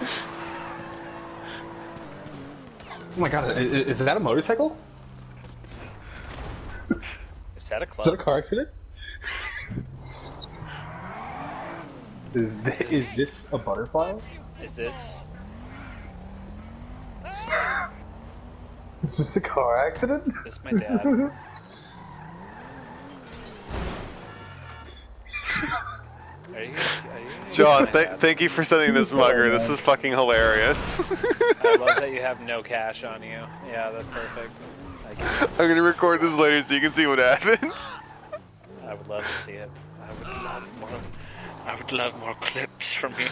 Oh my god, is, is that a motorcycle? Is that a club? Is that a car accident? is, th is this a butterfly? Is this... is this a car accident? Is this my dad? Are you? Are you John, th thank you for sending this mugger. This is fucking hilarious. I love that you have no cash on you. Yeah, that's perfect. I, I'm gonna record this later so you can see what happens. I would love to see it. I would love more. I would love more clips from you.